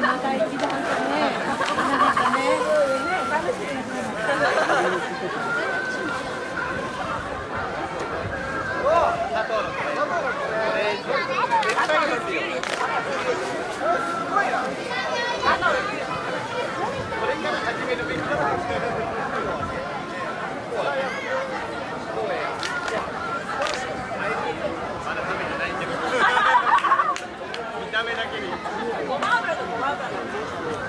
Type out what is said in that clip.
また一段とね。我妈妈的，我妈妈的。